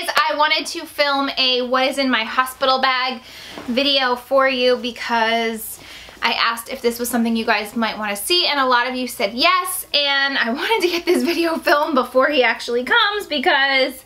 guys, I wanted to film a what is in my hospital bag video for you because I asked if this was something you guys might want to see and a lot of you said yes and I wanted to get this video filmed before he actually comes because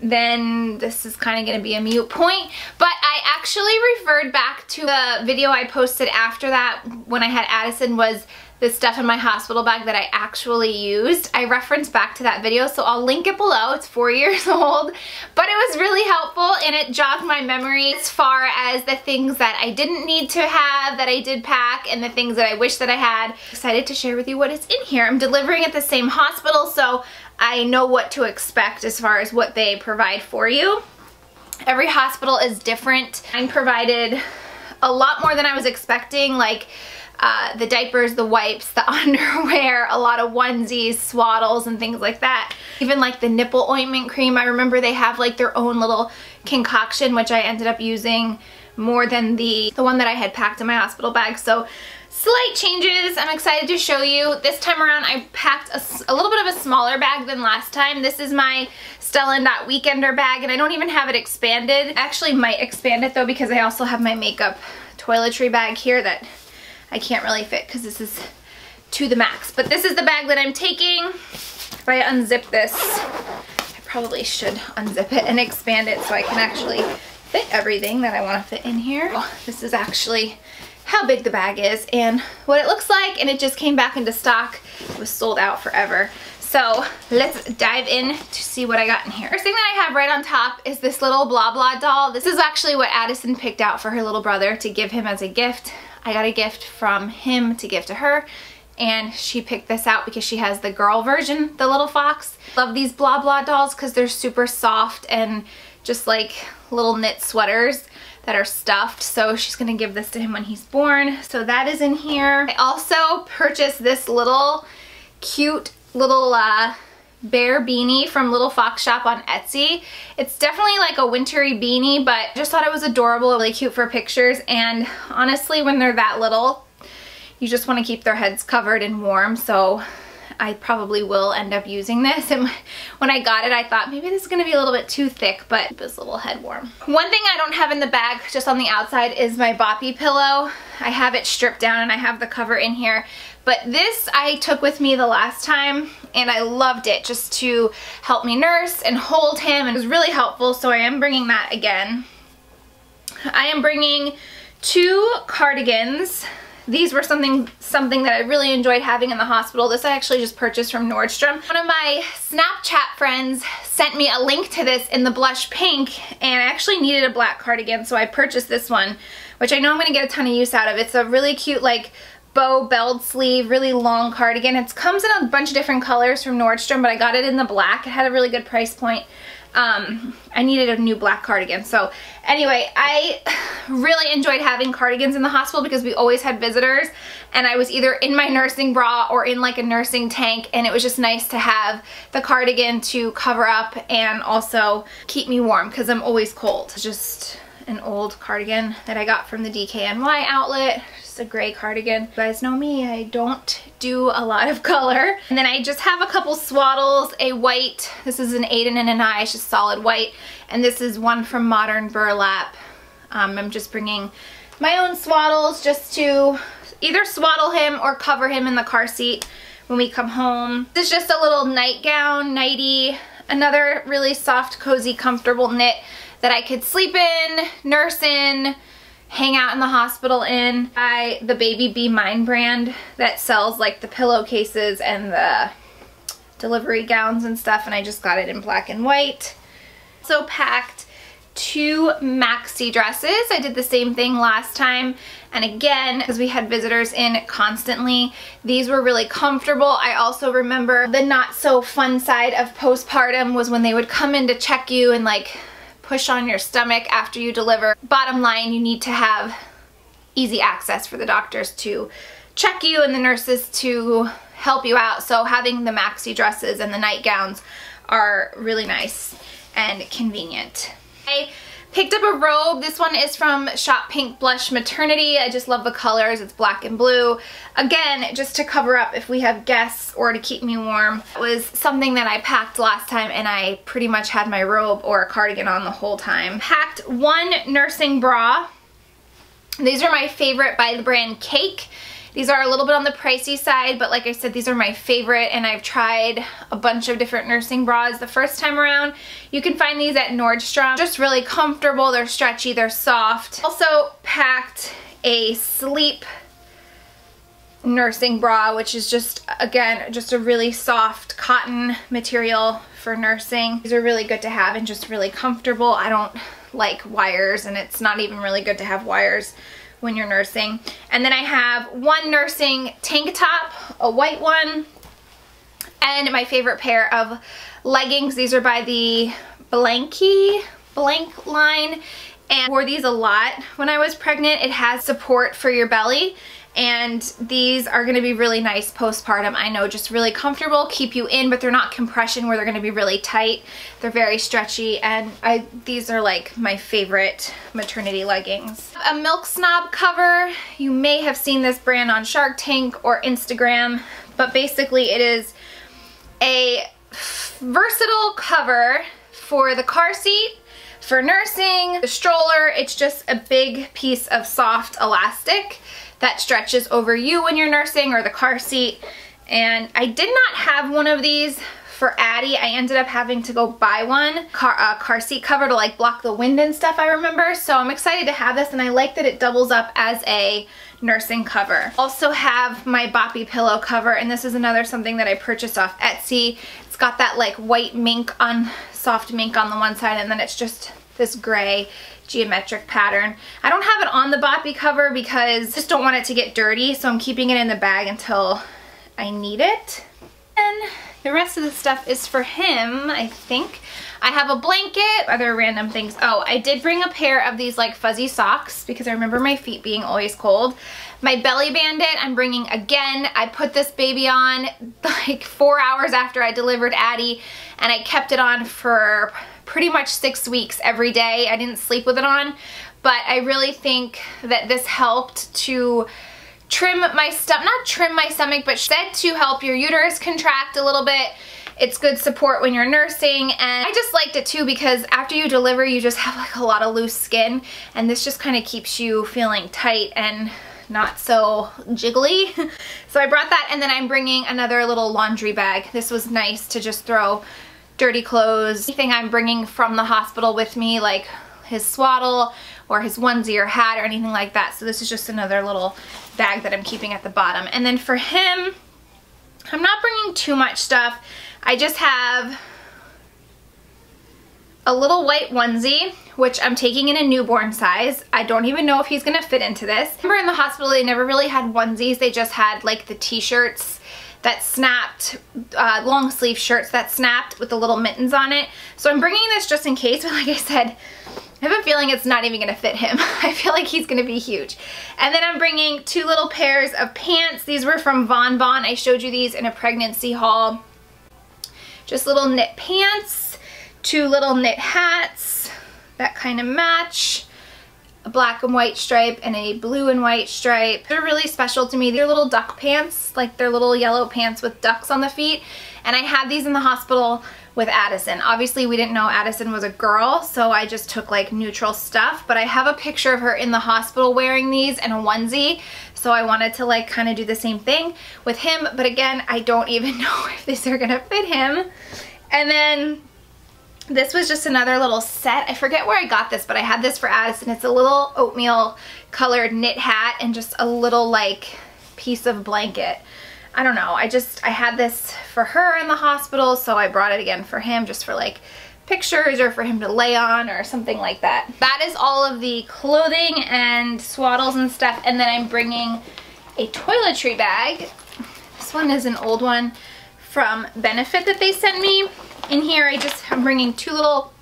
then this is kind of going to be a mute point. But I actually referred back to the video I posted after that when I had Addison was the stuff in my hospital bag that I actually used. I referenced back to that video, so I'll link it below. It's four years old, but it was really helpful and it jogged my memory as far as the things that I didn't need to have that I did pack and the things that I wish that I had. Excited to share with you what is in here. I'm delivering at the same hospital, so I know what to expect as far as what they provide for you. Every hospital is different. I'm provided a lot more than I was expecting, like uh, the diapers, the wipes, the underwear, a lot of onesies, swaddles, and things like that. Even like the nipple ointment cream, I remember they have like their own little concoction, which I ended up using more than the, the one that I had packed in my hospital bag. So slight changes. I'm excited to show you. This time around I packed a, a, little bit of a smaller bag than last time. This is my Stella Dot Weekender bag and I don't even have it expanded. I actually might expand it though because I also have my makeup toiletry bag here that I can't really fit because this is to the max. But this is the bag that I'm taking. If I unzip this, I probably should unzip it and expand it so I can actually fit everything that I want to fit in here. Oh, this is actually how big the bag is and what it looks like and it just came back into stock. It was sold out forever. So let's dive in to see what I got in here. First thing that I have right on top is this little Bla Bla doll. This is actually what Addison picked out for her little brother to give him as a gift. I got a gift from him to give to her and she picked this out because she has the girl version, the little fox. Love these Bla Bla dolls because they're super soft and just like little knit sweaters that are stuffed. So she's gonna give this to him when he's born. So that is in here. I also purchased this little cute little uh, bear beanie from Little Fox Shop on Etsy. It's definitely like a wintry beanie, but just thought it was adorable, really cute for pictures. And honestly, when they're that little, you just want to keep their heads covered and warm. So I probably will end up using this. And when I got it, I thought maybe this is gonna be a little bit too thick, but this little head warm. One thing I don't have in the bag, just on the outside, is my Boppy pillow. I have it stripped down and I have the cover in here. But this I took with me the last time and I loved it just to help me nurse and hold him. It was really helpful, so I am bringing that again. I am bringing two cardigans these were something something that I really enjoyed having in the hospital. This I actually just purchased from Nordstrom. One of my Snapchat friends sent me a link to this in the blush pink and I actually needed a black cardigan so I purchased this one which I know I'm going to get a ton of use out of. It's a really cute like bow belled sleeve, really long cardigan. It comes in a bunch of different colors from Nordstrom but I got it in the black. It had a really good price point um, I needed a new black cardigan. So anyway, I really enjoyed having cardigans in the hospital because we always had visitors and I was either in my nursing bra or in like a nursing tank and it was just nice to have the cardigan to cover up and also keep me warm because I'm always cold. Just an old cardigan that I got from the DKNY outlet just a gray cardigan. You guys know me, I don't do a lot of color. And then I just have a couple swaddles, a white, this is an Aden and Anais, it's just solid white. And this is one from Modern Burlap. Um, I'm just bringing my own swaddles just to either swaddle him or cover him in the car seat when we come home. This is just a little nightgown, nighty, another really soft, cozy, comfortable knit that I could sleep in, nurse in, hang out in the hospital in. By the Baby Be Mine brand that sells like the pillowcases and the delivery gowns and stuff and I just got it in black and white. So packed two maxi dresses. I did the same thing last time and again because we had visitors in constantly these were really comfortable. I also remember the not so fun side of postpartum was when they would come in to check you and like push on your stomach after you deliver. Bottom line, you need to have easy access for the doctors to check you and the nurses to help you out. So having the maxi dresses and the nightgowns are really nice and convenient. Picked up a robe. This one is from Shop Pink Blush Maternity. I just love the colors. It's black and blue. Again, just to cover up if we have guests or to keep me warm. It was something that I packed last time and I pretty much had my robe or a cardigan on the whole time. Packed one nursing bra. These are my favorite by the brand Cake. These are a little bit on the pricey side, but like I said, these are my favorite and I've tried a bunch of different nursing bras the first time around. You can find these at Nordstrom. Just really comfortable, they're stretchy, they're soft. Also packed a sleep nursing bra, which is just, again, just a really soft cotton material for nursing. These are really good to have and just really comfortable. I don't like wires and it's not even really good to have wires when you're nursing. And then I have one nursing tank top, a white one, and my favorite pair of leggings. These are by the Blanqi Blank line. And wore these a lot when I was pregnant. It has support for your belly and these are going to be really nice postpartum. I know just really comfortable, keep you in, but they're not compression where they're going to be really tight. They're very stretchy and I these are like my favorite maternity leggings. A Milk Snob cover. You may have seen this brand on Shark Tank or Instagram, but basically it is a versatile cover for the car seat for nursing, the stroller, it's just a big piece of soft elastic that stretches over you when you're nursing or the car seat. And I did not have one of these for Addie. I ended up having to go buy one car, uh, car seat cover to like block the wind and stuff I remember. So I'm excited to have this and I like that it doubles up as a nursing cover. Also have my Boppy pillow cover and this is another something that I purchased off Etsy. It's got that like white mink on, soft mink on the one side and then it's just this gray geometric pattern. I don't have it on the Boppy cover because I just don't want it to get dirty, so I'm keeping it in the bag until I need it. And the rest of the stuff is for him, I think. I have a blanket, other random things. Oh, I did bring a pair of these like fuzzy socks because I remember my feet being always cold. My Belly Bandit I'm bringing again. I put this baby on like four hours after I delivered Addie and I kept it on for pretty much six weeks every day. I didn't sleep with it on, but I really think that this helped to trim my stomach, not trim my stomach, but said to help your uterus contract a little bit. It's good support when you're nursing and I just liked it too because after you deliver you just have like a lot of loose skin and this just kind of keeps you feeling tight and not so jiggly. so I brought that and then I'm bringing another little laundry bag. This was nice to just throw dirty clothes, anything I'm bringing from the hospital with me, like his swaddle or his onesie or hat or anything like that. So this is just another little bag that I'm keeping at the bottom. And then for him, I'm not bringing too much stuff. I just have a little white onesie, which I'm taking in a newborn size. I don't even know if he's gonna fit into this. Remember in the hospital, they never really had onesies. They just had like the t-shirts that snapped, uh, long sleeve shirts that snapped with the little mittens on it. So I'm bringing this just in case, but like I said, I have a feeling it's not even gonna fit him. I feel like he's gonna be huge. And then I'm bringing two little pairs of pants. These were from Von Bon. I showed you these in a pregnancy haul. Just little knit pants, two little knit hats that kind of match a black and white stripe and a blue and white stripe. They're really special to me. They're little duck pants, like they're little yellow pants with ducks on the feet. And I had these in the hospital with Addison. Obviously we didn't know Addison was a girl, so I just took like neutral stuff, but I have a picture of her in the hospital wearing these and a onesie, so I wanted to like kind of do the same thing with him, but again, I don't even know if these are gonna fit him. And then this was just another little set. I forget where I got this, but I had this for Addison. It's a little oatmeal colored knit hat and just a little like piece of blanket. I don't know. I just, I had this for her in the hospital, so I brought it again for him just for like pictures or for him to lay on or something like that. That is all of the clothing and swaddles and stuff. And then I'm bringing a toiletry bag. This one is an old one from Benefit that they sent me. In here, I just, I'm bringing two little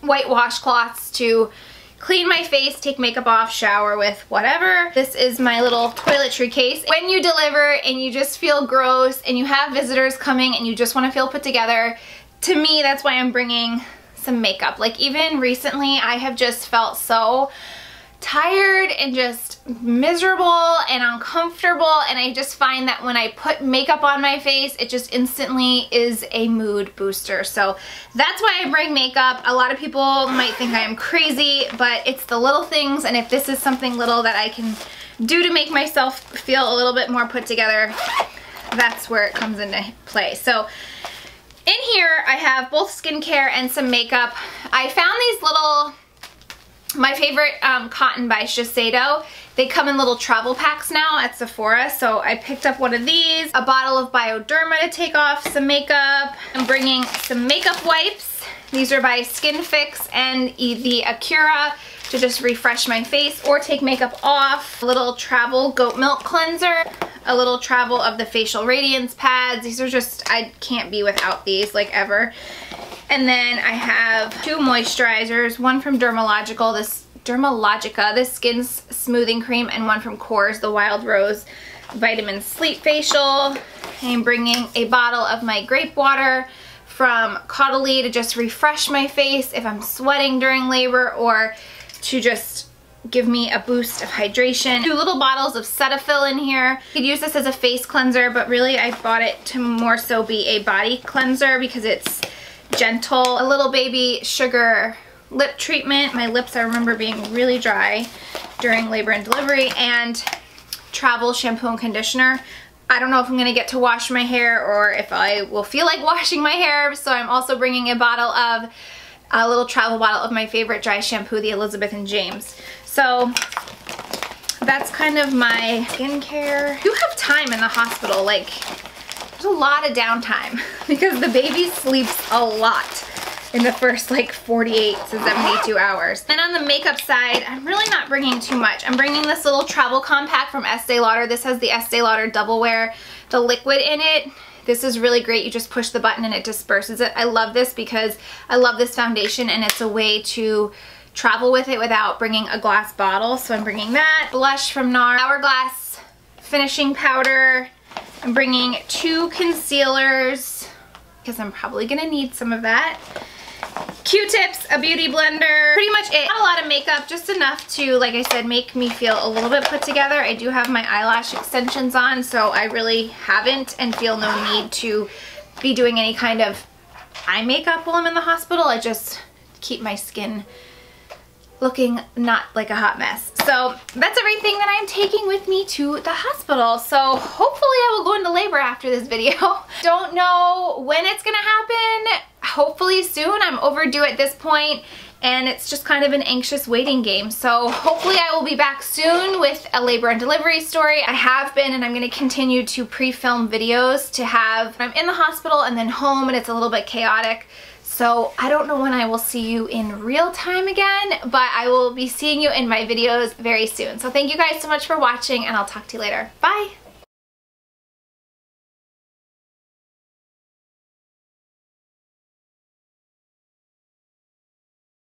white washcloths to clean my face, take makeup off, shower with, whatever. This is my little toiletry case. When you deliver and you just feel gross and you have visitors coming and you just want to feel put together, to me, that's why I'm bringing some makeup. Like even recently I have just felt so tired and just miserable and uncomfortable and I just find that when I put makeup on my face it just instantly is a mood booster. So that's why I bring makeup. A lot of people might think I am crazy but it's the little things and if this is something little that I can do to make myself feel a little bit more put together that's where it comes into play. So in here I have both skincare and some makeup. I found these little my favorite um, cotton by Shiseido. They come in little travel packs now at Sephora, so I picked up one of these, a bottle of Bioderma to take off some makeup. I'm bringing some makeup wipes. These are by SkinFix and the Acura to just refresh my face or take makeup off. A little travel goat milk cleanser, a little travel of the facial radiance pads. These are just, I can't be without these like ever. And then I have two moisturizers, one from Dermalogical, this Dermalogica, this skin smoothing cream, and one from Korres, the Wild Rose Vitamin Sleep Facial. I'm bringing a bottle of my grape water from Caudalie to just refresh my face if I'm sweating during labor or to just give me a boost of hydration. Two little bottles of Cetaphil in here. You could use this as a face cleanser, but really I bought it to more so be a body cleanser because it's gentle. A little baby sugar lip treatment. My lips I remember being really dry during labor and delivery and travel shampoo and conditioner. I don't know if I'm gonna get to wash my hair or if I will feel like washing my hair so I'm also bringing a bottle of a little travel bottle of my favorite dry shampoo the Elizabeth and James. So that's kind of my skincare. You have time in the hospital like there's a lot of downtime because the baby sleeps a lot in the first like 48 to 72 hours. And on the makeup side, I'm really not bringing too much. I'm bringing this little travel compact from Estee Lauder. This has the Estee Lauder Double Wear, the liquid in it. This is really great. You just push the button and it disperses it. I love this because I love this foundation and it's a way to travel with it without bringing a glass bottle. So I'm bringing that. Blush from NARS. Hourglass finishing powder. I'm bringing two concealers because I'm probably gonna need some of that. Q-tips, a beauty blender, pretty much it. Not a lot of makeup, just enough to, like I said, make me feel a little bit put together. I do have my eyelash extensions on, so I really haven't and feel no need to be doing any kind of eye makeup while I'm in the hospital. I just keep my skin looking not like a hot mess. So that's everything that I'm taking with me to the hospital. So hopefully I will go into labor after this video. Don't know when it's gonna happen. Hopefully soon. I'm overdue at this point and it's just kind of an anxious waiting game. So hopefully I will be back soon with a labor and delivery story. I have been and I'm gonna continue to pre-film videos to have, I'm in the hospital and then home and it's a little bit chaotic. So I don't know when I will see you in real time again, but I will be seeing you in my videos very soon. So thank you guys so much for watching and I'll talk to you later. Bye!